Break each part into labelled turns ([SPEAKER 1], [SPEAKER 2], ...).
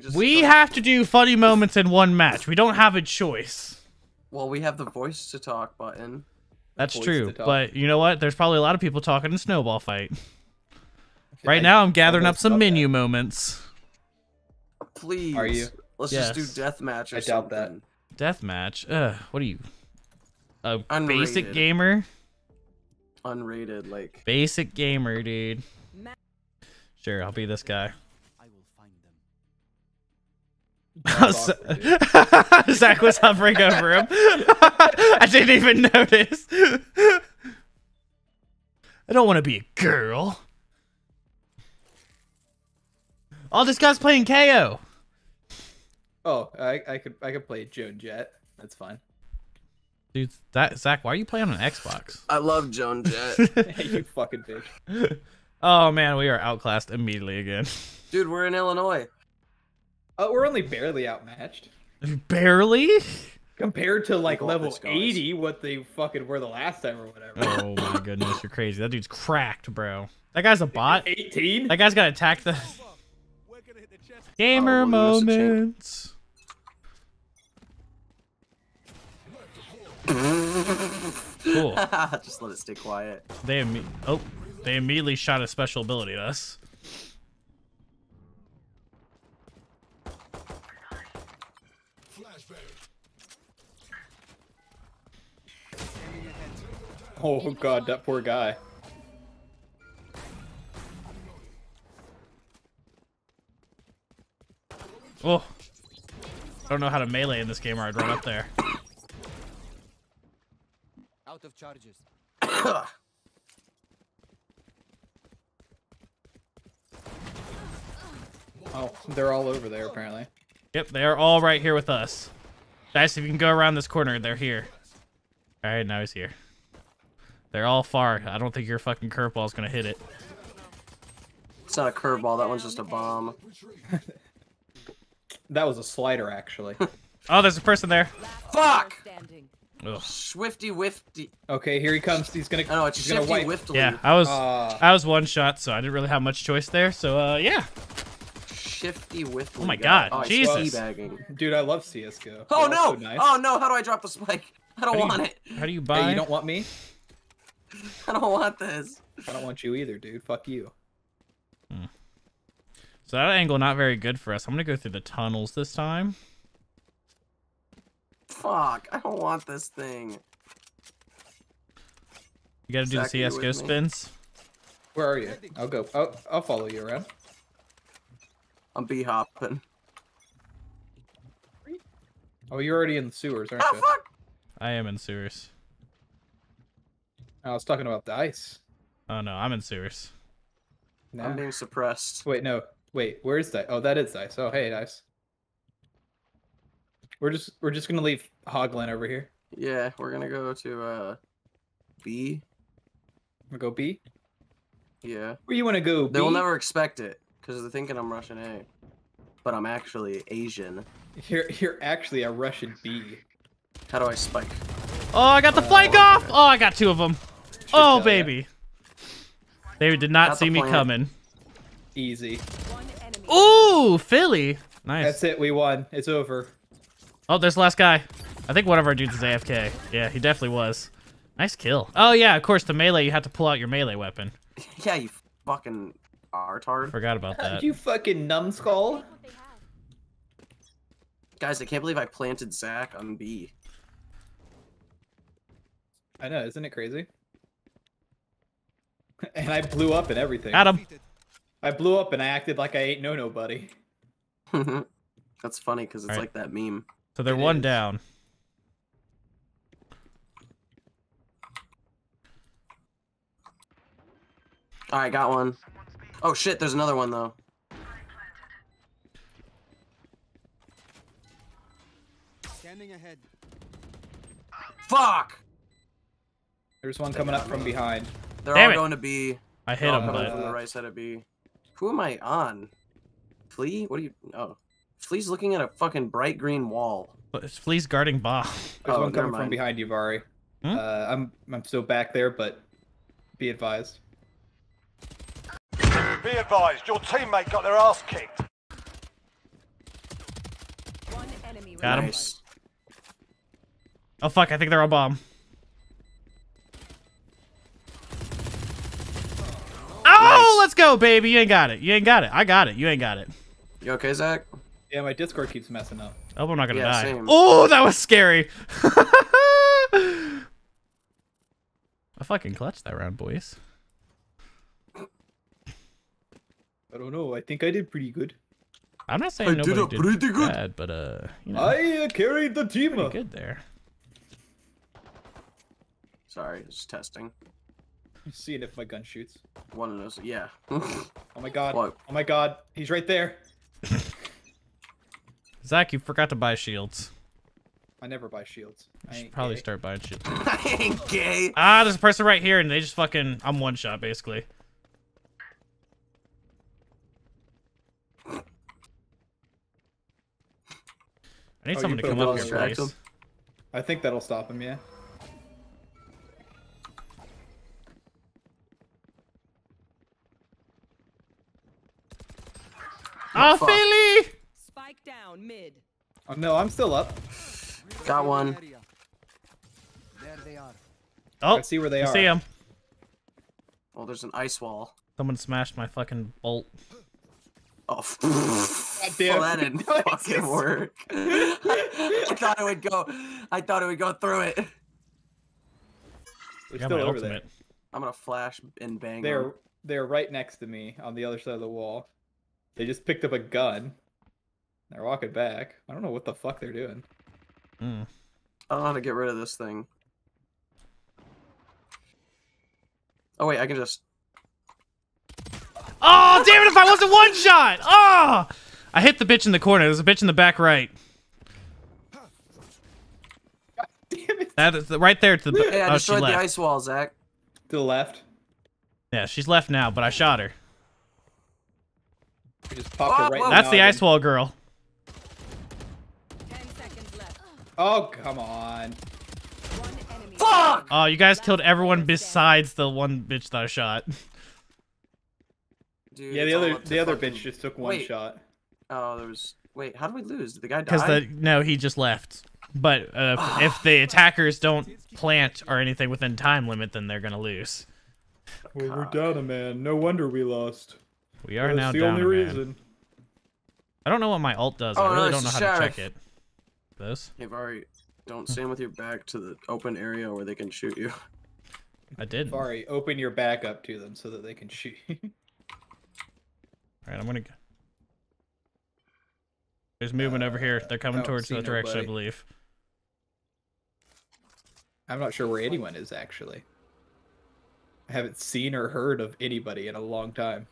[SPEAKER 1] just
[SPEAKER 2] We
[SPEAKER 1] don't-
[SPEAKER 2] have to do funny moments in one match. We don't have a choice.
[SPEAKER 1] Well, we have the voice to talk button.
[SPEAKER 2] That's true. But you know what? There's probably a lot of people talking in snowball fight.
[SPEAKER 3] I-
[SPEAKER 2] Right now, I'm gathering
[SPEAKER 3] I
[SPEAKER 2] up some menu
[SPEAKER 3] that.
[SPEAKER 2] moments.
[SPEAKER 1] Please.
[SPEAKER 3] Are you?
[SPEAKER 1] Let's
[SPEAKER 2] Yes.
[SPEAKER 1] just do deathmatch or
[SPEAKER 3] I doubt that.
[SPEAKER 1] something.
[SPEAKER 2] Deathmatch. Ugh, what are you? A basic gamer?
[SPEAKER 1] Unrated, like.
[SPEAKER 2] Basic gamer, dude. Sure, I'll be this guy.
[SPEAKER 4] I will find them.
[SPEAKER 3] That's awkward, dude.
[SPEAKER 2] Zach was hovering over him. I didn't even notice. I don't want to be a girl. All this guy's playing KO.
[SPEAKER 3] Oh, I, I could I could play Joan Jett. That's fine.
[SPEAKER 2] Dude, that Zach, why are you playing on an Xbox?
[SPEAKER 1] I love Joan Jett.
[SPEAKER 3] hey, you fucking bitch.
[SPEAKER 2] oh man, we are outclassed immediately again.
[SPEAKER 1] Dude, we're in Illinois.
[SPEAKER 3] Oh, we're only barely outmatched
[SPEAKER 2] Barely?
[SPEAKER 3] compared to like
[SPEAKER 1] Go up,
[SPEAKER 3] level
[SPEAKER 1] let's
[SPEAKER 3] 80, what they fucking were the last time or whatever.
[SPEAKER 2] Oh my goodness, you're crazy. That dude's cracked, bro. That guy's a bot.
[SPEAKER 3] 18.
[SPEAKER 2] That guy's got to attack the
[SPEAKER 4] We're gonna hit the chest.
[SPEAKER 2] gamer
[SPEAKER 1] Oh, well, he a chink.
[SPEAKER 2] moments. Cool.
[SPEAKER 1] just let it stay quiet.
[SPEAKER 2] They imme- oh, they immediately shot a special ability at us.
[SPEAKER 3] Oh god, that poor guy.
[SPEAKER 2] Oh, I don't know how to melee in this game, or I'd run up there.
[SPEAKER 4] Out of charges.
[SPEAKER 3] Oh, they're all over there apparently.
[SPEAKER 2] Yep, they are all right here with us. Guys, if you can go around this corner, they're here. All right, now he's here. They're all far. I don't think your fucking curveball's gonna hit it.
[SPEAKER 1] It's not a curveball, that one's just a bomb.
[SPEAKER 3] That was a slider actually.
[SPEAKER 2] Oh, there's a person there.
[SPEAKER 1] Fuck!
[SPEAKER 5] Standing.
[SPEAKER 2] Ugh.
[SPEAKER 1] Swifty Wifty.
[SPEAKER 3] okay, here he comes. He's gonna.
[SPEAKER 1] I know, it's
[SPEAKER 3] he's gonna
[SPEAKER 1] Shifty
[SPEAKER 3] wipe.
[SPEAKER 1] Wiftly.
[SPEAKER 2] Yeah, I was
[SPEAKER 3] Uh,
[SPEAKER 2] I was one shot, so I didn't really have much choice there. So uh, yeah.
[SPEAKER 1] Shifty Wiftly.
[SPEAKER 2] Oh my. God,
[SPEAKER 1] oh,
[SPEAKER 2] Jesus.
[SPEAKER 3] Dude, I love CS:GO.
[SPEAKER 1] Oh
[SPEAKER 3] They're
[SPEAKER 1] no!
[SPEAKER 3] so nice.
[SPEAKER 1] Oh no, how do I drop the spike? I don't
[SPEAKER 2] How do you-
[SPEAKER 1] want it.
[SPEAKER 2] How do you buy?
[SPEAKER 3] Hey, you don't want me?
[SPEAKER 1] I don't want this.
[SPEAKER 3] I don't want you either, dude. Fuck you. Hmm.
[SPEAKER 2] So that angle not very good for us. I'm gonna go through the tunnels this time.
[SPEAKER 1] Fuck, I don't want this thing.
[SPEAKER 2] You gotta do the CS:GO spins.
[SPEAKER 3] Where are you? I'll go. I'll, I'll follow you around.
[SPEAKER 1] I'm b hopping.
[SPEAKER 3] Oh, you're already in the sewers, aren't
[SPEAKER 1] Oh
[SPEAKER 3] you?
[SPEAKER 1] fuck!
[SPEAKER 2] I am in sewers.
[SPEAKER 3] I was talking about the ice.
[SPEAKER 2] Oh no, I'm in sewers.
[SPEAKER 3] Nah.
[SPEAKER 1] I'm being suppressed.
[SPEAKER 3] Wait, no. Wait, where's that? Oh, that is dice. Oh, hey, dice. We're just we're just gonna leave Hoglin over here.
[SPEAKER 1] Yeah, we're gonna go to uh B.
[SPEAKER 3] We'll go B.
[SPEAKER 1] Yeah.
[SPEAKER 3] Where you wanna go? B?
[SPEAKER 1] They'll never expect it because they're thinking I'm Russian A, but I'm actually Asian.
[SPEAKER 3] You're you're actually a Russian B.
[SPEAKER 1] How do I spike?
[SPEAKER 2] Oh, I got the flank oh. off. Oh, I got two of them. Oh
[SPEAKER 3] tell ya.
[SPEAKER 2] baby. They did not
[SPEAKER 1] Got
[SPEAKER 2] see me coming.
[SPEAKER 3] Easy.
[SPEAKER 5] One.
[SPEAKER 2] Ooh, Philly. Nice.
[SPEAKER 3] That's it. We won. It's over.
[SPEAKER 2] Oh, there's the last guy. I think one of our dudes is AFK. Yeah, he definitely was. Nice kill. Oh yeah, of course the melee. You have to pull out your melee weapon.
[SPEAKER 1] yeah, you fucking artard.
[SPEAKER 2] Forgot about that.
[SPEAKER 3] you fucking numbskull.
[SPEAKER 1] Guys, I can't believe I planted Zach on B.
[SPEAKER 3] I know, isn't it crazy? And I blew up and everything.
[SPEAKER 4] Adam.
[SPEAKER 3] I blew up and I acted like I ain't know nobody.
[SPEAKER 1] That's funny because it's
[SPEAKER 2] Alright.
[SPEAKER 1] like that meme.
[SPEAKER 2] So they're
[SPEAKER 3] It
[SPEAKER 2] one
[SPEAKER 3] is.
[SPEAKER 2] down.
[SPEAKER 1] All right, got one. Oh shit, there's another one though.
[SPEAKER 4] Scanning ahead.
[SPEAKER 1] Fuck!
[SPEAKER 3] There's one coming up from behind.
[SPEAKER 1] They're
[SPEAKER 2] Damn
[SPEAKER 1] all
[SPEAKER 2] it.
[SPEAKER 1] going to B.
[SPEAKER 2] I hit
[SPEAKER 1] They're
[SPEAKER 2] him,
[SPEAKER 1] coming
[SPEAKER 2] but
[SPEAKER 1] from the right side of B. Who am I on? Flea? What are you? Oh, Flea's looking at a fucking bright green wall.
[SPEAKER 2] but it's Flea's guarding Ba.
[SPEAKER 3] There's
[SPEAKER 1] Oh,
[SPEAKER 3] one
[SPEAKER 1] never
[SPEAKER 3] coming from behind you, Vari.
[SPEAKER 2] Hmm?
[SPEAKER 3] Uh, I'm I'm still back there, but be advised.
[SPEAKER 6] Be advised, your teammate got their ass kicked.
[SPEAKER 5] enemy
[SPEAKER 2] Got him.
[SPEAKER 1] Nice.
[SPEAKER 2] Oh fuck! I think they're on bomb. Oh,
[SPEAKER 1] Nice.
[SPEAKER 2] let's go, baby. You ain't got it. You ain't got it. I got it. You ain't got it.
[SPEAKER 1] You okay, Zach?
[SPEAKER 3] Yeah, my Discord keeps messing up.
[SPEAKER 2] Oh, I'm not gonna
[SPEAKER 1] Yeah,
[SPEAKER 2] die.
[SPEAKER 1] same.
[SPEAKER 2] Oh, that was scary. I fucking clutched that round, boys.
[SPEAKER 3] I don't know. I think I did pretty good.
[SPEAKER 2] I'm not saying
[SPEAKER 1] I did
[SPEAKER 2] nobody
[SPEAKER 1] a
[SPEAKER 2] did,
[SPEAKER 1] pretty good.
[SPEAKER 2] bad, but uh, you know,
[SPEAKER 3] I uh, carried the team.
[SPEAKER 2] pretty good there.
[SPEAKER 1] Sorry, just testing.
[SPEAKER 3] Seeing if my gun shoots.
[SPEAKER 1] One of those. Yeah.
[SPEAKER 3] Oh my god.
[SPEAKER 1] What?
[SPEAKER 3] Oh my god. He's right there.
[SPEAKER 2] Zach, you forgot to buy shields.
[SPEAKER 3] I never buy shields. I
[SPEAKER 2] You should
[SPEAKER 3] ain't
[SPEAKER 2] probably
[SPEAKER 3] gay.
[SPEAKER 2] start buying shields.
[SPEAKER 1] I ain't gay.
[SPEAKER 2] Ah, there's a person right here, and they just fucking. I'm one shot basically. I need
[SPEAKER 3] Oh,
[SPEAKER 2] someone to come up here, please.
[SPEAKER 1] him?
[SPEAKER 3] I think that'll stop him, yeah.
[SPEAKER 2] Oh,
[SPEAKER 1] fuck.
[SPEAKER 2] Philly!
[SPEAKER 5] Spike down mid.
[SPEAKER 3] Oh no, I'm still up.
[SPEAKER 1] Got one.
[SPEAKER 4] Area. There they are.
[SPEAKER 2] Oh,
[SPEAKER 3] Let's see where they
[SPEAKER 2] I
[SPEAKER 3] are.
[SPEAKER 2] see him.
[SPEAKER 1] Well, oh, there's an ice wall.
[SPEAKER 2] Someone smashed my fucking bolt.
[SPEAKER 1] Oh,
[SPEAKER 3] damn.
[SPEAKER 1] well, that didn't fucking work. I thought it would go. I thought it would go through it.
[SPEAKER 3] They're still over
[SPEAKER 2] ultimate.
[SPEAKER 3] there.
[SPEAKER 1] I'm gonna flash and bang.
[SPEAKER 3] They're
[SPEAKER 1] them.
[SPEAKER 3] they're right next to me on the other side of the wall. They just picked up a gun. They're walking back. I don't know what the fuck they're doing.
[SPEAKER 2] Mm.
[SPEAKER 1] I don't know how to get rid of this thing. Oh wait, I can just.
[SPEAKER 2] Oh, damn it! If I wasn't one shot! Oh! I hit the bitch in the corner. There's a bitch in the back right.
[SPEAKER 3] Damn it.
[SPEAKER 2] That is the, right there to the.
[SPEAKER 1] Hey, I
[SPEAKER 2] oh,
[SPEAKER 1] destroyed the ice wall, Zach.
[SPEAKER 3] To the left.
[SPEAKER 2] Yeah, she's left now, but I shot her.
[SPEAKER 3] We just popped
[SPEAKER 1] Whoa,
[SPEAKER 3] her right
[SPEAKER 1] whoa.
[SPEAKER 2] That's the ice wall girl.
[SPEAKER 5] Ten seconds left.
[SPEAKER 3] Oh come on.
[SPEAKER 1] Fuck!
[SPEAKER 2] Oh, you guys killed everyone besides the one bitch that I shot.
[SPEAKER 1] Dude,
[SPEAKER 3] Yeah, the other
[SPEAKER 1] up to
[SPEAKER 3] the other
[SPEAKER 1] fucking-
[SPEAKER 3] bitch just took one
[SPEAKER 1] Wait.
[SPEAKER 3] shot.
[SPEAKER 1] Oh, there was. Wait, how did we lose? Did the guy
[SPEAKER 2] Because
[SPEAKER 1] die?
[SPEAKER 2] the no, he just left. But uh, if, if the attackers don't plant or anything within time limit, then they're gonna lose.
[SPEAKER 3] Well, we're
[SPEAKER 1] God.
[SPEAKER 3] down a man. No wonder we lost.
[SPEAKER 2] We are
[SPEAKER 3] That's
[SPEAKER 2] now
[SPEAKER 3] the
[SPEAKER 2] down
[SPEAKER 3] only
[SPEAKER 2] a man.
[SPEAKER 3] reason.
[SPEAKER 2] I don't know what my alt does.
[SPEAKER 1] Oh,
[SPEAKER 2] I really
[SPEAKER 1] no,
[SPEAKER 2] don't know
[SPEAKER 1] it's
[SPEAKER 2] how to check it. This
[SPEAKER 1] Hey, Vari, don't stand with your back to the open area where they can shoot you.
[SPEAKER 2] I did. All
[SPEAKER 3] Sorry, open your back up to them so that they can shoot.
[SPEAKER 2] All right, I'm gonna. There's movement over here. They're coming towards that direction, I believe.
[SPEAKER 3] I'm not sure where anyone is actually. I haven't seen or heard of anybody in a long time.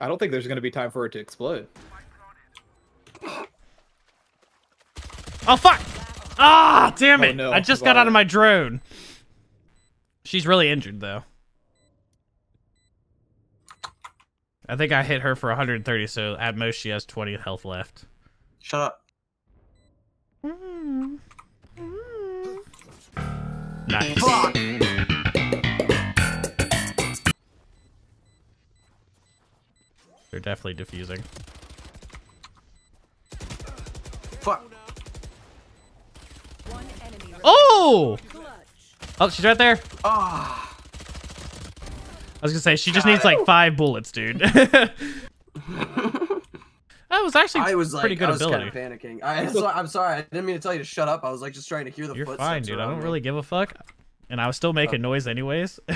[SPEAKER 3] I don't think there's going to be time for it to explode.
[SPEAKER 2] Oh fuck! Ah, damn
[SPEAKER 3] Oh,
[SPEAKER 2] it!
[SPEAKER 3] no,
[SPEAKER 2] I just got out of my drone. She's really injured though. I think I hit her for 130, so at most she has 20 health left.
[SPEAKER 1] Shut up.
[SPEAKER 2] Nice.
[SPEAKER 1] Fuck!
[SPEAKER 2] They're definitely diffusing.
[SPEAKER 1] Fuck!
[SPEAKER 5] One enemy.
[SPEAKER 2] Oh! Oh, she's right there.
[SPEAKER 1] Ah!
[SPEAKER 2] I was gonna say she just needs like five bullets, dude. that was actually
[SPEAKER 1] I was like,
[SPEAKER 2] pretty good
[SPEAKER 1] I was
[SPEAKER 2] ability.
[SPEAKER 1] kind of panicking. I, so, I'm sorry. I didn't mean to tell you to shut up. I was like just trying to hear the
[SPEAKER 2] You're
[SPEAKER 1] footsteps
[SPEAKER 2] fine, dude. I don't
[SPEAKER 1] me.
[SPEAKER 2] really give a fuck. And I was still making oh. noise anyways.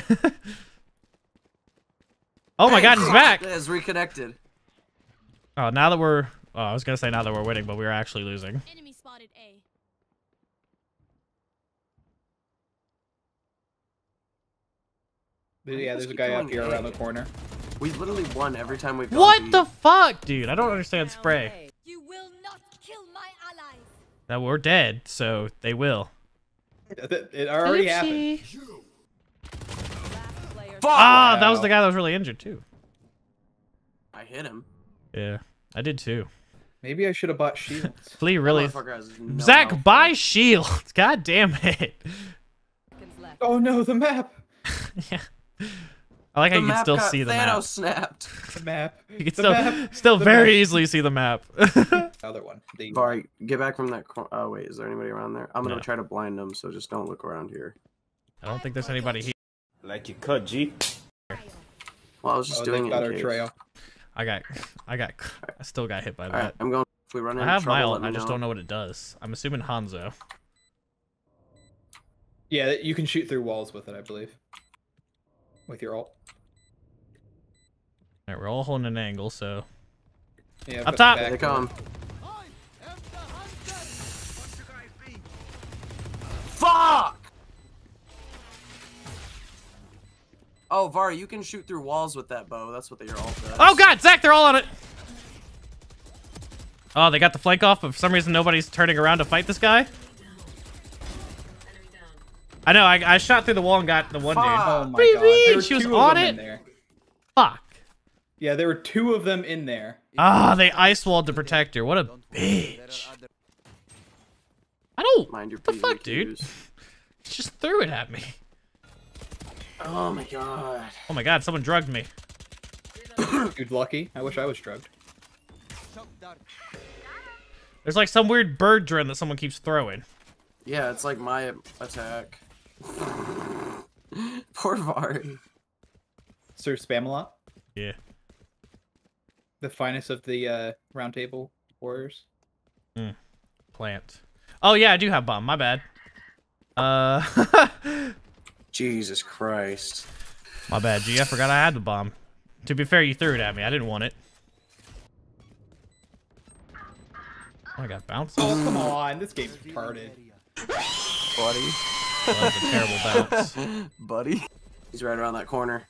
[SPEAKER 2] oh my god, he's back!
[SPEAKER 1] It is reconnected.
[SPEAKER 2] Oh, now that we're oh, I was gonna say now that we're winning, but we are actually losing.
[SPEAKER 6] Enemy spotted A.
[SPEAKER 3] There-
[SPEAKER 1] Why
[SPEAKER 3] Yeah, there's a guy up here
[SPEAKER 1] A?
[SPEAKER 3] around the corner.
[SPEAKER 1] We literally won every time we've
[SPEAKER 2] What
[SPEAKER 1] B.
[SPEAKER 2] the fuck, dude? I don't understand spray.
[SPEAKER 5] A.
[SPEAKER 6] You will not kill my allies.
[SPEAKER 2] Now we're dead, so they will.
[SPEAKER 3] It it already happened.
[SPEAKER 5] Last player.
[SPEAKER 1] Fuck!
[SPEAKER 2] Ah, that was the guy that was really injured too.
[SPEAKER 1] I hit him.
[SPEAKER 2] Yeah, I did too.
[SPEAKER 3] Maybe I should have bought shields.
[SPEAKER 2] Flea really.
[SPEAKER 1] Motherfucker no
[SPEAKER 2] Zach,
[SPEAKER 1] health
[SPEAKER 2] buy shields. God damn it.
[SPEAKER 3] Oh no, the map.
[SPEAKER 2] yeah. I like how you can still
[SPEAKER 1] got
[SPEAKER 2] see the
[SPEAKER 1] Thanos
[SPEAKER 2] map.
[SPEAKER 1] snapped.
[SPEAKER 3] The map.
[SPEAKER 2] You can
[SPEAKER 3] The
[SPEAKER 2] still
[SPEAKER 3] map.
[SPEAKER 2] still
[SPEAKER 3] The
[SPEAKER 2] very
[SPEAKER 3] map.
[SPEAKER 2] easily see the map.
[SPEAKER 3] other one. The
[SPEAKER 1] Vari, get back from that. Cor- oh wait, is there anybody around there? I'm gonna
[SPEAKER 2] No.
[SPEAKER 1] try to blind them, so just don't look around here.
[SPEAKER 2] I don't think there's anybody here.
[SPEAKER 7] Like you could, G.
[SPEAKER 1] Well, I was just
[SPEAKER 3] oh,
[SPEAKER 1] doing
[SPEAKER 3] they
[SPEAKER 1] it.
[SPEAKER 3] got
[SPEAKER 1] in
[SPEAKER 3] our
[SPEAKER 1] case.
[SPEAKER 3] trail.
[SPEAKER 2] I got, I got, I still got hit by
[SPEAKER 1] All right,
[SPEAKER 2] that.
[SPEAKER 1] I'm going. If we run
[SPEAKER 2] I
[SPEAKER 1] into
[SPEAKER 2] have my
[SPEAKER 1] trouble,
[SPEAKER 2] ult. I
[SPEAKER 1] me
[SPEAKER 2] just don't know what it does. I'm assuming Hanzo.
[SPEAKER 3] Yeah, you can shoot through walls with it, I believe. With your ult.
[SPEAKER 2] All right, we're all holding an angle, so
[SPEAKER 3] Yeah,
[SPEAKER 2] Up top!
[SPEAKER 1] Here they come. Fuck! Oh, Var, you can shoot through walls with that bow. That's what your ult does.
[SPEAKER 2] Oh god, Zach, they're all on it. Oh, they got the flank off, but for some reason nobody's turning around to fight this guy. I know, I, I shot through the wall and got the one
[SPEAKER 1] Fuck.
[SPEAKER 3] Oh
[SPEAKER 2] dude.
[SPEAKER 3] my
[SPEAKER 2] What
[SPEAKER 3] god. There were
[SPEAKER 2] She was
[SPEAKER 3] two of
[SPEAKER 2] on
[SPEAKER 3] them
[SPEAKER 2] it?
[SPEAKER 3] in there.
[SPEAKER 2] Fuck.
[SPEAKER 3] Yeah, there were two of them in there.
[SPEAKER 2] Ah, they ice walled the protector. What a bitch. I don't.
[SPEAKER 1] Mind your
[SPEAKER 2] What the fuck, dude?
[SPEAKER 1] PVQs.
[SPEAKER 2] Just threw it at me.
[SPEAKER 1] Oh my god.
[SPEAKER 2] Oh my god, someone drugged me.
[SPEAKER 3] Dude, lucky. I wish I was drugged.
[SPEAKER 2] There's like some weird bird drone that someone keeps throwing.
[SPEAKER 1] Yeah, it's like my attack. Poor Vari.
[SPEAKER 3] Sir Spamalot,
[SPEAKER 2] Yeah.
[SPEAKER 3] the finest of the uh, round table warriors.
[SPEAKER 2] Plant. Oh yeah, I do have bomb. My bad. Uh,
[SPEAKER 1] Jesus Christ.
[SPEAKER 2] my bad. G. I forgot I had the bomb. To be fair, you threw it at me. I didn't want it. Oh, I got bounced.
[SPEAKER 3] Oh, come on. This game's retarded.
[SPEAKER 1] Buddy.
[SPEAKER 2] That was a terrible bounce.
[SPEAKER 1] Buddy. He's right around that corner.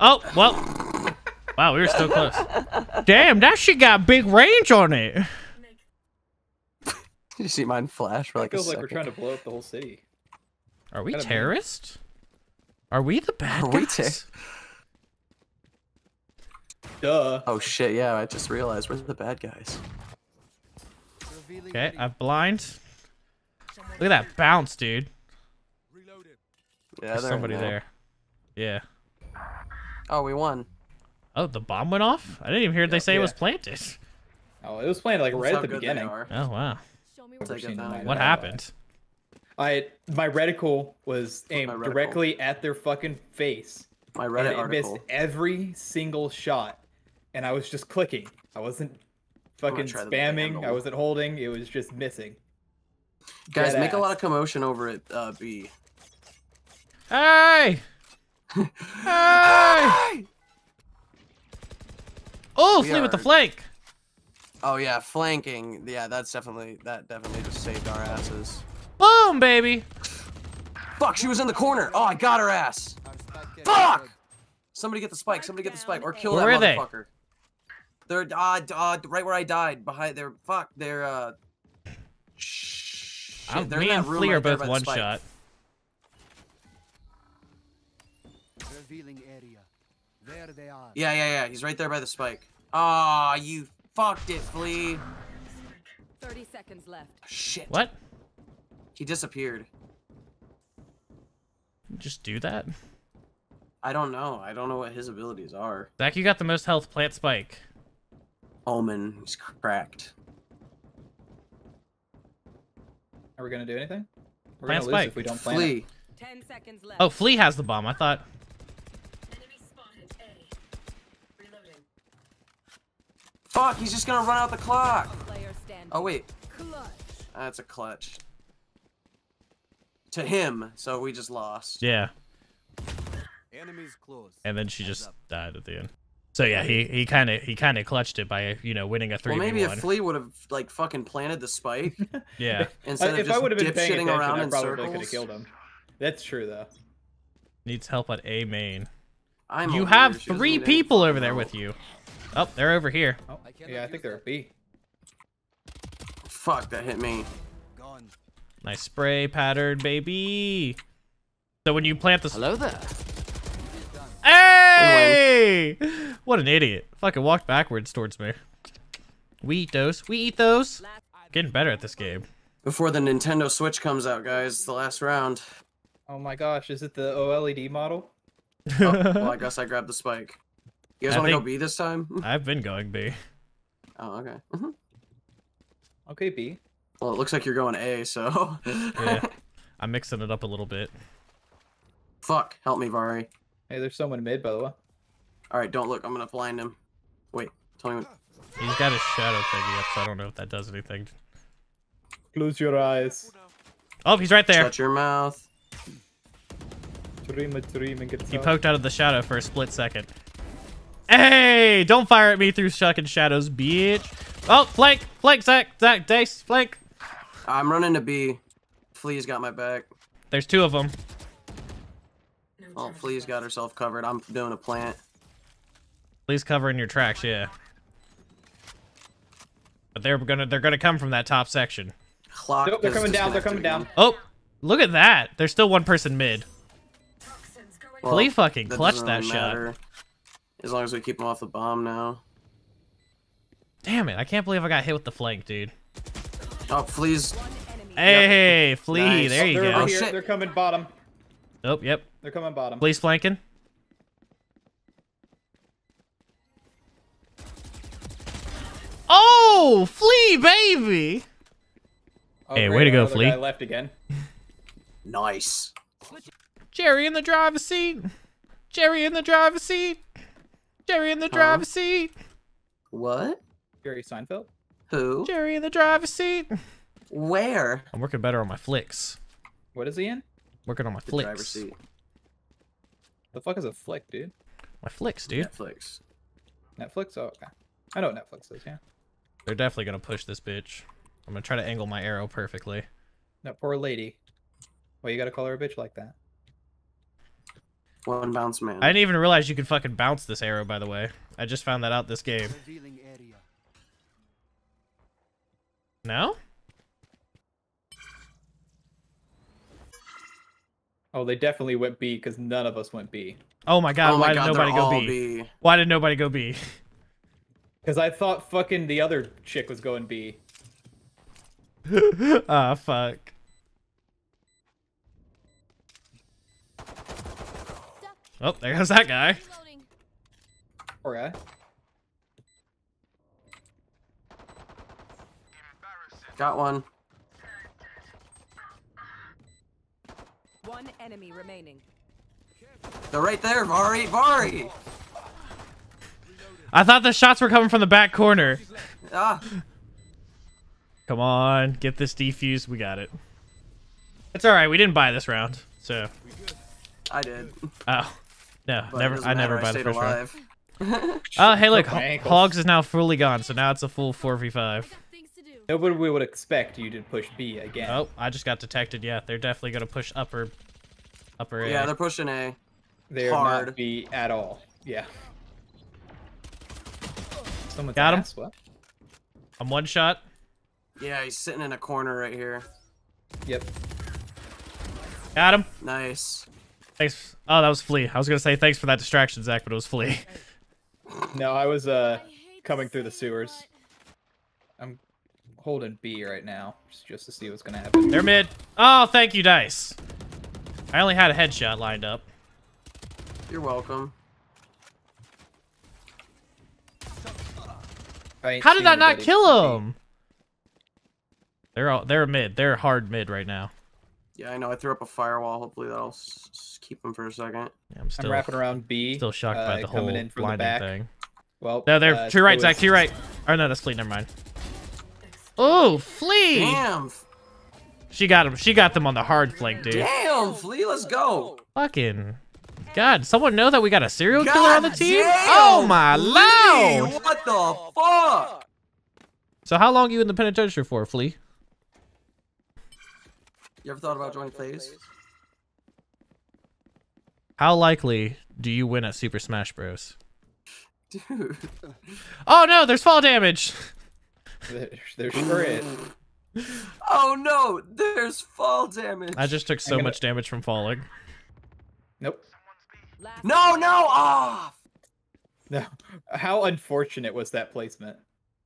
[SPEAKER 2] Oh, well. Wow, we were still close. Damn, that shit got big range on it.
[SPEAKER 1] Did you see mine flash for like a
[SPEAKER 3] Feels like
[SPEAKER 1] second?
[SPEAKER 3] we're trying to blow up the whole city.
[SPEAKER 2] Are we terrorists? Are we the bad
[SPEAKER 1] Are we
[SPEAKER 2] guys?
[SPEAKER 3] Duh.
[SPEAKER 1] Oh shit, yeah, I just realized we're the bad guys.
[SPEAKER 2] Okay, I'm blind. Look at that bounce, dude.
[SPEAKER 1] Yeah,
[SPEAKER 2] There's somebody there. Yeah.
[SPEAKER 1] Oh, we won.
[SPEAKER 2] Oh, the bomb went off? I didn't even hear they say it was planted.
[SPEAKER 3] Oh, it was planted like right
[SPEAKER 1] how
[SPEAKER 3] at the beginning.
[SPEAKER 2] Oh, wow.
[SPEAKER 6] Show me
[SPEAKER 3] Never
[SPEAKER 1] Take it
[SPEAKER 3] seen
[SPEAKER 1] down.
[SPEAKER 3] them
[SPEAKER 2] What happened?
[SPEAKER 3] I my reticle was aimed
[SPEAKER 1] reticle?
[SPEAKER 3] directly at their fucking face.
[SPEAKER 1] My
[SPEAKER 3] and
[SPEAKER 1] Reddit
[SPEAKER 3] it
[SPEAKER 1] article.
[SPEAKER 3] missed every single shot, and I was just clicking. I wasn't fucking spamming. I wasn't holding. It was just missing.
[SPEAKER 1] Guys,
[SPEAKER 3] Dead
[SPEAKER 1] make a lot of commotion over at uh, B.
[SPEAKER 2] Hey! hey! Oh,
[SPEAKER 1] We
[SPEAKER 2] flee with the flank.
[SPEAKER 1] Oh yeah, flanking. Yeah, that's definitely that definitely just saved our asses.
[SPEAKER 2] Boom, baby.
[SPEAKER 1] Fuck, she was in the corner. Oh, I got her ass. Fuck! Somebody get the spike. Somebody get the spike, or kill
[SPEAKER 2] Where
[SPEAKER 1] that
[SPEAKER 2] are they?
[SPEAKER 1] motherfucker. They're uh, d- uh, right where I died. Behind. They're fuck. They're uh. Shit,
[SPEAKER 2] I'm,
[SPEAKER 1] they're
[SPEAKER 2] me
[SPEAKER 1] that
[SPEAKER 2] and
[SPEAKER 1] room
[SPEAKER 2] Flea are
[SPEAKER 1] right there
[SPEAKER 2] both one
[SPEAKER 1] spike.
[SPEAKER 2] shot.
[SPEAKER 4] Revealing area. There they are.
[SPEAKER 1] Yeah, yeah, yeah. He's right there by the spike. Ah, you fucked it, Flea.
[SPEAKER 5] 30 seconds left.
[SPEAKER 1] Shit.
[SPEAKER 2] What?
[SPEAKER 1] He disappeared.
[SPEAKER 2] Just do that?
[SPEAKER 1] I don't know. I don't know what his abilities are.
[SPEAKER 2] Zach, you got the most health. Plant spike.
[SPEAKER 1] Omen. He's cracked.
[SPEAKER 3] Are we gonna do anything? We're
[SPEAKER 2] Plant
[SPEAKER 3] gonna lose
[SPEAKER 2] spike.
[SPEAKER 3] if we don't plan.
[SPEAKER 1] Flea.
[SPEAKER 5] 10 seconds left.
[SPEAKER 2] Oh, Flea has the bomb. I thought.
[SPEAKER 1] Fuck, he's just gonna run out the clock. Oh, wait.
[SPEAKER 5] Clutch.
[SPEAKER 1] That's a clutch. To him, so we just lost.
[SPEAKER 2] Yeah.
[SPEAKER 4] Enemies close.
[SPEAKER 2] And then she just died at the end. So yeah, he he kind of he kind of clutched it by you know winning a three
[SPEAKER 1] Well, maybe
[SPEAKER 2] v
[SPEAKER 1] if. Flea would have like fucking planted the spike
[SPEAKER 2] Yeah,
[SPEAKER 1] instead of
[SPEAKER 3] if I
[SPEAKER 1] just
[SPEAKER 3] would have been paying
[SPEAKER 1] dipshitting around
[SPEAKER 3] I
[SPEAKER 1] in
[SPEAKER 3] probably could have killed him. That's true though.
[SPEAKER 2] needs help at A main.
[SPEAKER 1] I'm
[SPEAKER 2] you have
[SPEAKER 1] here,
[SPEAKER 2] three people over there with you. Oh, they're over here.
[SPEAKER 3] Oh,
[SPEAKER 4] I
[SPEAKER 3] yeah, I think they're
[SPEAKER 4] that.
[SPEAKER 3] B.
[SPEAKER 1] Fuck, that hit me.
[SPEAKER 4] Gone.
[SPEAKER 2] Nice spray pattern, baby. So when you plant the
[SPEAKER 4] Hello there.
[SPEAKER 2] Hey! What an idiot. Fucking walked backwards towards me. We eat those. We eat those. Getting better at this game.
[SPEAKER 1] Before the Nintendo Switch comes out, guys, the last round.
[SPEAKER 3] Oh my gosh, is it the OLED model?
[SPEAKER 1] Oh, well, I guess I grabbed the spike. You guys want to go B this time?
[SPEAKER 2] I've been going B.
[SPEAKER 1] Oh, okay. Mhm.
[SPEAKER 3] Okay, B.
[SPEAKER 1] Well, it looks like you're going A, so.
[SPEAKER 2] Yeah. I'm mixing it up a little bit.
[SPEAKER 1] Fuck. Help me, Vari.
[SPEAKER 3] Hey, there's someone mid, by the way.
[SPEAKER 1] All right, don't look. I'm gonna blind him. Wait. Tell me when.
[SPEAKER 2] He's got a shadow thingy up, so I don't know if that does anything.
[SPEAKER 3] Close your eyes.
[SPEAKER 2] Oh, he's right there.
[SPEAKER 1] Shut your mouth.
[SPEAKER 3] Dream a dream and get
[SPEAKER 2] He
[SPEAKER 3] some.
[SPEAKER 2] poked out of the shadow for a split second. Hey, don't fire at me through fucking shadows, bitch. Oh, flank, flank, Zach, Zach, Dice, flank.
[SPEAKER 1] I'm running to B. Flea's got my back.
[SPEAKER 2] There's two of them.
[SPEAKER 1] Oh, Flea's got herself covered. I'm doing a plant.
[SPEAKER 2] Please covering your tracks, yeah. But they're gonna they're gonna come from that top section.
[SPEAKER 1] Clock.
[SPEAKER 3] Nope, they're coming down, they're coming
[SPEAKER 1] down.
[SPEAKER 2] Oh, look at that. There's still one person mid.
[SPEAKER 1] Well,
[SPEAKER 2] Flea fucking
[SPEAKER 1] that
[SPEAKER 2] clutched
[SPEAKER 1] doesn't
[SPEAKER 2] that shot.
[SPEAKER 1] As long as we keep him off the bomb now.
[SPEAKER 2] Damn it! I can't believe I got hit with the flank, dude.
[SPEAKER 1] Oh, Flea's.
[SPEAKER 5] One enemy.
[SPEAKER 2] Hey, Flea,
[SPEAKER 1] Nice.
[SPEAKER 2] there you
[SPEAKER 3] They're
[SPEAKER 2] go.
[SPEAKER 3] over
[SPEAKER 1] Oh, shit.
[SPEAKER 3] They're coming bottom.
[SPEAKER 2] Oh, yep.
[SPEAKER 3] They're coming bottom.
[SPEAKER 2] Flea's flanking. Oh, Flea, baby!
[SPEAKER 3] Oh,
[SPEAKER 2] Hey,
[SPEAKER 3] great,
[SPEAKER 2] way to go,
[SPEAKER 3] another
[SPEAKER 2] Flea.
[SPEAKER 3] guy left again.
[SPEAKER 1] Nice.
[SPEAKER 2] Jerry in the driver's seat. Jerry in the driver's seat. Jerry in the driver's seat.
[SPEAKER 1] What?
[SPEAKER 3] Jerry Seinfeld.
[SPEAKER 1] Who?
[SPEAKER 2] Jerry in the driver's seat.
[SPEAKER 1] Where?
[SPEAKER 2] I'm working better on my flicks.
[SPEAKER 3] What is he in?
[SPEAKER 2] Working on my
[SPEAKER 1] The
[SPEAKER 2] flicks.
[SPEAKER 1] driver's seat.
[SPEAKER 3] The fuck is a flick, dude?
[SPEAKER 2] My flicks, dude.
[SPEAKER 1] Netflix.
[SPEAKER 3] Netflix? Oh, okay. I know what Netflix is, yeah.
[SPEAKER 2] They're definitely gonna push this bitch. I'm gonna try to angle my arrow perfectly.
[SPEAKER 3] That poor lady. Why you gotta call her a bitch like that?
[SPEAKER 1] One bounce man.
[SPEAKER 2] I didn't even realize you could fucking bounce this arrow, by the way. I just found that out this game.
[SPEAKER 4] Revealing area.
[SPEAKER 2] No?
[SPEAKER 3] Oh, they definitely went B because none of us went B.
[SPEAKER 2] Oh my god,
[SPEAKER 1] oh
[SPEAKER 2] why
[SPEAKER 1] my
[SPEAKER 2] did nobody go B?
[SPEAKER 1] B.
[SPEAKER 2] Why did nobody go B?
[SPEAKER 3] Because I thought fucking the other chick was going B.
[SPEAKER 2] Ah, fuck. Oh, there goes that guy.
[SPEAKER 3] Poor guy.
[SPEAKER 1] Got one.
[SPEAKER 5] One enemy remaining.
[SPEAKER 1] They're right there, Vari. Vari.
[SPEAKER 2] I thought the shots were coming from the back corner.
[SPEAKER 1] Ah.
[SPEAKER 2] Come on, get this defused. We got it. It's all right. We didn't buy this round, so.
[SPEAKER 1] I did.
[SPEAKER 2] Oh, no,
[SPEAKER 1] But
[SPEAKER 2] never. I never
[SPEAKER 1] matter,
[SPEAKER 2] buy the
[SPEAKER 1] stayed
[SPEAKER 2] first round.
[SPEAKER 1] alive.
[SPEAKER 2] Oh, hey, look,
[SPEAKER 3] Broke my
[SPEAKER 2] Ho-
[SPEAKER 3] ankles.
[SPEAKER 2] Hogs is now fully gone, so now it's a full four v five.
[SPEAKER 6] Got things to do.
[SPEAKER 3] Nobody would expect you to push B again.
[SPEAKER 2] Oh, I just got detected. Yeah, they're definitely gonna push upper, upper.
[SPEAKER 1] yeah,
[SPEAKER 2] A.
[SPEAKER 1] they're pushing A.
[SPEAKER 3] They're
[SPEAKER 1] hard.
[SPEAKER 3] not B at all. Yeah. Someone's
[SPEAKER 2] Got him.
[SPEAKER 3] ass, What?
[SPEAKER 2] I'm one shot.
[SPEAKER 1] Yeah, he's sitting in a corner right here.
[SPEAKER 3] Yep.
[SPEAKER 2] Got him.
[SPEAKER 1] Nice.
[SPEAKER 2] Thanks. Oh, that was Flea. I was gonna say thanks for that distraction, Zach, but it was Flea.
[SPEAKER 3] No, I was uh coming through the sewers. I'm holding B right now just, just to see what's gonna happen.
[SPEAKER 2] They're mid. Oh, thank you, Dice. I only had a headshot lined up.
[SPEAKER 1] You're welcome.
[SPEAKER 2] How did
[SPEAKER 3] seen
[SPEAKER 2] that not kill him? They're all they're mid. They're hard mid right now.
[SPEAKER 1] Yeah, I know. I threw up a firewall. Hopefully that'll s- s- keep them for a second.
[SPEAKER 2] Yeah, I'm still
[SPEAKER 3] I'm wrapping around B.
[SPEAKER 2] still shocked by
[SPEAKER 3] uh,
[SPEAKER 2] the whole
[SPEAKER 3] in from the
[SPEAKER 2] blinding
[SPEAKER 3] back.
[SPEAKER 2] thing.
[SPEAKER 3] Well,
[SPEAKER 2] No, they're
[SPEAKER 3] uh,
[SPEAKER 2] to your right,
[SPEAKER 3] it
[SPEAKER 2] Zach.
[SPEAKER 3] was-
[SPEAKER 2] To your right. Oh no, that's Flea. Never mind. Oh, Flea.
[SPEAKER 1] Damn. F-
[SPEAKER 2] She got him. She got them on the hard flank, dude.
[SPEAKER 1] Damn, Flea, let's go.
[SPEAKER 2] Fucking. God, someone know that we got a serial killer on the team?
[SPEAKER 1] damn,
[SPEAKER 2] oh my lord!
[SPEAKER 1] What the fuck?
[SPEAKER 2] So how long you in the penitentiary for, Flea?
[SPEAKER 1] You ever thought about joining FaZe?
[SPEAKER 2] How likely do you win at Super Smash Bros?
[SPEAKER 1] Dude.
[SPEAKER 2] Oh no, there's fall damage.
[SPEAKER 3] There, there sure is.
[SPEAKER 1] Oh no, there's fall damage.
[SPEAKER 2] I just took so
[SPEAKER 3] gonna-
[SPEAKER 2] much damage from falling.
[SPEAKER 3] Nope.
[SPEAKER 1] No, no, off.
[SPEAKER 3] No. How unfortunate was that placement?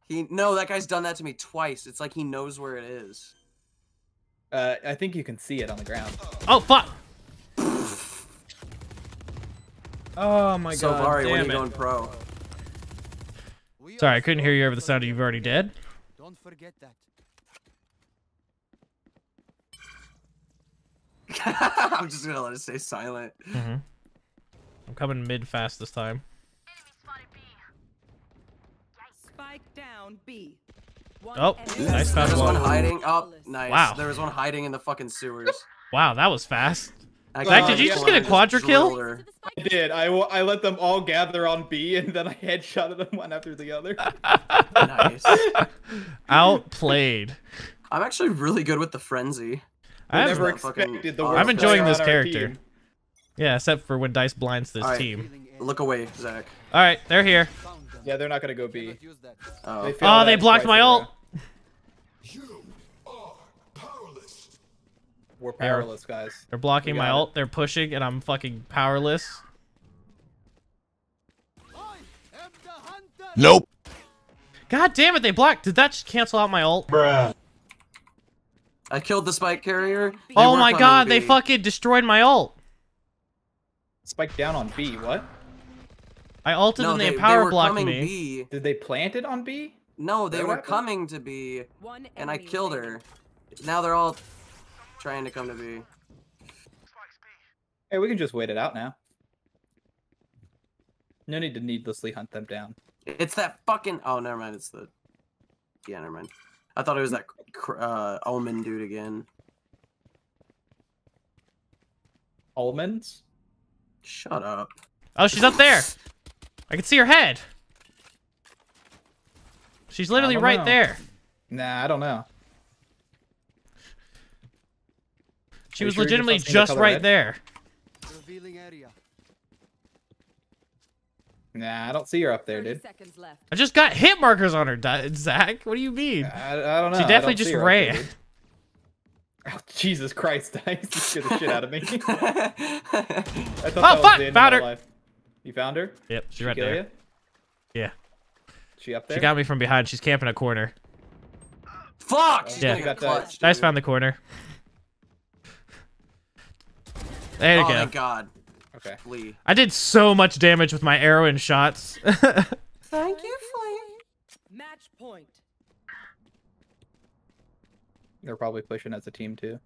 [SPEAKER 1] He no, that guy's done that to me twice. It's like he knows where it is.
[SPEAKER 3] Uh, I think you can see it on the ground.
[SPEAKER 2] Oh fuck! Oh my
[SPEAKER 1] so
[SPEAKER 2] god!
[SPEAKER 1] Vari, when are you going pro?
[SPEAKER 4] We We
[SPEAKER 2] Sorry, I couldn't hear you over the sound of you've already dead.
[SPEAKER 4] Don't forget that.
[SPEAKER 1] I'm just gonna let it stay silent.
[SPEAKER 2] Mm-hmm. I'm coming mid fast this time.
[SPEAKER 5] Spike down B. One
[SPEAKER 2] Oh,
[SPEAKER 5] enemy
[SPEAKER 2] nice
[SPEAKER 1] There
[SPEAKER 2] found
[SPEAKER 1] was
[SPEAKER 2] one.
[SPEAKER 1] one hiding. Oh, nice.
[SPEAKER 2] Wow.
[SPEAKER 1] There was one hiding in the fucking sewers.
[SPEAKER 2] Wow, that was fast.
[SPEAKER 1] I
[SPEAKER 3] Zach,
[SPEAKER 1] killed
[SPEAKER 3] did you
[SPEAKER 1] one,
[SPEAKER 3] just get a
[SPEAKER 2] quadra kill?
[SPEAKER 1] drilled her.
[SPEAKER 3] I did. I, w- I let them all gather on B, and then I headshotted them one after the other.
[SPEAKER 1] Nice.
[SPEAKER 2] Outplayed.
[SPEAKER 1] I'm actually really good with the frenzy.
[SPEAKER 2] I have-
[SPEAKER 3] never
[SPEAKER 1] that fucking
[SPEAKER 3] expected the
[SPEAKER 1] awesome.
[SPEAKER 3] worst
[SPEAKER 2] I'm enjoying this character.
[SPEAKER 3] team.
[SPEAKER 2] Yeah, except for when Dice blinds this
[SPEAKER 1] Alright.
[SPEAKER 2] team.
[SPEAKER 1] Look away, Zach.
[SPEAKER 2] All right, they're here.
[SPEAKER 3] Yeah, they're not gonna go B.
[SPEAKER 4] Cannot use that.
[SPEAKER 1] Oh,
[SPEAKER 3] They
[SPEAKER 2] Oh, they blocked my
[SPEAKER 3] in a
[SPEAKER 2] ult.
[SPEAKER 3] row. We're powerless, guys.
[SPEAKER 2] They're blocking my
[SPEAKER 3] got it.
[SPEAKER 2] ult. They're pushing, and I'm fucking powerless.
[SPEAKER 4] I am the hunter.
[SPEAKER 7] Nope.
[SPEAKER 2] God damn it, they blocked. Did that just cancel out my ult?
[SPEAKER 1] I killed the spike carrier. They
[SPEAKER 2] oh my
[SPEAKER 1] coming
[SPEAKER 2] god, they fucking destroyed my ult.
[SPEAKER 3] Spike down on B. What?
[SPEAKER 2] I ulted
[SPEAKER 1] No,
[SPEAKER 2] and
[SPEAKER 1] they,
[SPEAKER 2] they
[SPEAKER 1] they
[SPEAKER 2] power
[SPEAKER 1] were
[SPEAKER 2] blocked me.
[SPEAKER 1] B.
[SPEAKER 3] Did they plant it on B?
[SPEAKER 1] No, they
[SPEAKER 3] That
[SPEAKER 1] were
[SPEAKER 3] happened?
[SPEAKER 1] coming to B,
[SPEAKER 5] One
[SPEAKER 1] and I killed her. Now they're all trying to come to B.
[SPEAKER 3] Hey, we can just wait it out now. No need to needlessly hunt them down.
[SPEAKER 1] It's that fucking. Oh, never mind. It's the. Yeah, never mind. I thought it was that cr- uh, Omen dude again.
[SPEAKER 3] Almonds?
[SPEAKER 1] Shut up.
[SPEAKER 2] Oh, she's up there. I can see her head. She's literally right
[SPEAKER 3] know.
[SPEAKER 2] there.
[SPEAKER 3] Nah, I don't know.
[SPEAKER 2] She
[SPEAKER 3] Are
[SPEAKER 2] was
[SPEAKER 3] sure
[SPEAKER 2] legitimately
[SPEAKER 3] not seeing the
[SPEAKER 2] just right
[SPEAKER 3] red?
[SPEAKER 2] there.
[SPEAKER 4] Revealing area.
[SPEAKER 3] Nah, I don't see her up there, dude.
[SPEAKER 5] left.
[SPEAKER 2] I just got hit markers on her, Zach. What do you mean?
[SPEAKER 3] I, I don't know.
[SPEAKER 2] She definitely just
[SPEAKER 3] see her up there,
[SPEAKER 2] ran.
[SPEAKER 3] Oh, Jesus Christ, Dice. You scared the shit out of me. I thought
[SPEAKER 2] Oh,
[SPEAKER 3] that was
[SPEAKER 2] fuck,
[SPEAKER 3] the end
[SPEAKER 2] found
[SPEAKER 3] of
[SPEAKER 2] her.
[SPEAKER 3] life. You found her?
[SPEAKER 2] Yep, she's
[SPEAKER 3] She
[SPEAKER 2] right there.
[SPEAKER 3] ya?
[SPEAKER 2] Yeah.
[SPEAKER 3] She up there?
[SPEAKER 2] She got me from behind. She's camping a corner.
[SPEAKER 1] Fuck! She's
[SPEAKER 2] Yeah.
[SPEAKER 1] gonna
[SPEAKER 3] Got that.
[SPEAKER 1] clutched.
[SPEAKER 2] Dice found the corner. There you go.
[SPEAKER 1] Oh,
[SPEAKER 2] go.
[SPEAKER 1] thank God.
[SPEAKER 3] Okay.
[SPEAKER 1] Flea.
[SPEAKER 2] I did so much damage with my arrow and shots.
[SPEAKER 1] Thank you, Flea.
[SPEAKER 5] Match point.
[SPEAKER 3] They're probably pushing as a team too.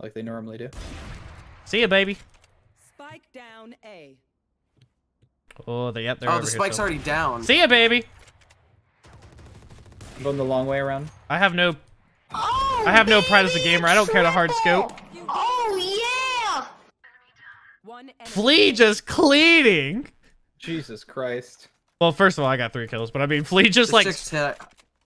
[SPEAKER 3] Like they normally do.
[SPEAKER 2] See ya, baby.
[SPEAKER 5] Spike down A.
[SPEAKER 2] Oh, they, yep, they're
[SPEAKER 1] Oh,
[SPEAKER 2] over
[SPEAKER 1] the
[SPEAKER 2] here
[SPEAKER 1] spike's already down.
[SPEAKER 2] See ya, baby.
[SPEAKER 3] I'm going the long way around.
[SPEAKER 2] I have no. I have no pride as a gamer. I don't care to hard scope.
[SPEAKER 5] One enemy
[SPEAKER 2] Flea just cleaning.
[SPEAKER 3] Jesus Christ.
[SPEAKER 2] Well, first of all, I got three kills, but I mean, Flea just
[SPEAKER 1] The
[SPEAKER 2] like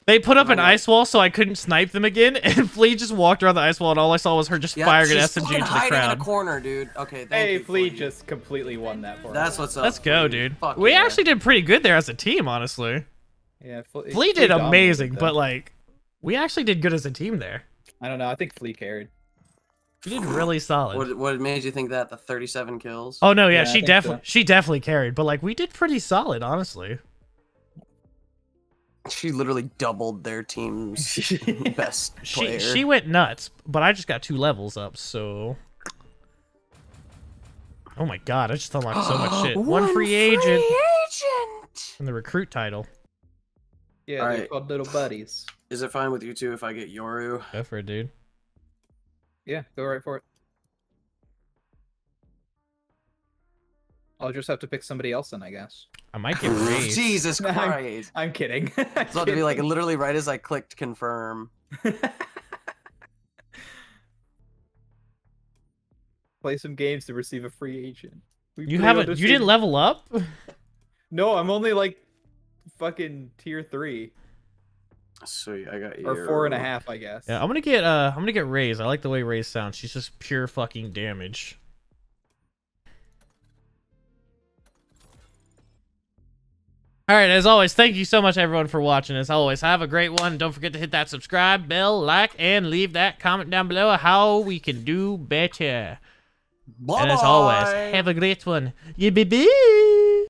[SPEAKER 2] they put up oh an
[SPEAKER 1] Right.
[SPEAKER 2] ice wall so I couldn't snipe them again, and Flea just walked around the ice wall, and all I saw was her just
[SPEAKER 1] Yeah,
[SPEAKER 2] firing an
[SPEAKER 1] she's
[SPEAKER 2] SMG
[SPEAKER 1] fucking
[SPEAKER 2] into the
[SPEAKER 1] hiding in a corner, dude. Okay, thank
[SPEAKER 3] Hey,
[SPEAKER 1] you,
[SPEAKER 3] Flea just completely won that for
[SPEAKER 1] That's
[SPEAKER 3] us.
[SPEAKER 1] what's up.
[SPEAKER 2] Let's go,
[SPEAKER 1] Flea.
[SPEAKER 2] dude.
[SPEAKER 1] Fuck
[SPEAKER 2] we
[SPEAKER 1] yeah.
[SPEAKER 2] actually did pretty good there as a team, honestly.
[SPEAKER 3] Yeah, Flea,
[SPEAKER 2] Flea did amazing, but like, we actually did good as a team there.
[SPEAKER 3] I don't know. I think Flea carried.
[SPEAKER 2] We did really solid.
[SPEAKER 1] What, what made you think that? The 37 kills?
[SPEAKER 2] Oh no, yeah,
[SPEAKER 3] Yeah,
[SPEAKER 2] she definitely
[SPEAKER 3] so.
[SPEAKER 2] she definitely carried, but like we did pretty solid, honestly.
[SPEAKER 1] She literally doubled their team's best
[SPEAKER 2] She
[SPEAKER 1] player.
[SPEAKER 2] she went nuts, but I just got two levels up, so. Oh my god, I just unlocked so much shit. One, free agent
[SPEAKER 1] agent!
[SPEAKER 2] and the recruit title.
[SPEAKER 3] Yeah, they're
[SPEAKER 1] Alright.
[SPEAKER 3] called little buddies.
[SPEAKER 1] Is it fine with you two if I get Yoru?
[SPEAKER 2] Go for it, dude.
[SPEAKER 3] Yeah, go right for it. I'll just have to pick somebody else then, I guess.
[SPEAKER 2] I might get raised.
[SPEAKER 1] Jesus
[SPEAKER 3] I'm-
[SPEAKER 1] Christ.
[SPEAKER 3] I'm kidding.
[SPEAKER 1] It's about to be like literally right as I clicked confirm.
[SPEAKER 3] Play some games to receive a free agent. We
[SPEAKER 2] You haven't. You didn't level up.
[SPEAKER 3] No, I'm only like fucking tier three
[SPEAKER 1] Sweet, I got you.
[SPEAKER 3] or four and a half, I guess.
[SPEAKER 2] Yeah, I'm gonna get. Uh, I'm gonna get Raze. I like the way Raze sounds. She's just pure fucking damage. All right, as always, thank you so much, everyone, for watching. As always, have a great one. Don't forget to hit that subscribe bell, like, and leave that comment down below how we can do better. And as always, have a great one. Yeah, baby.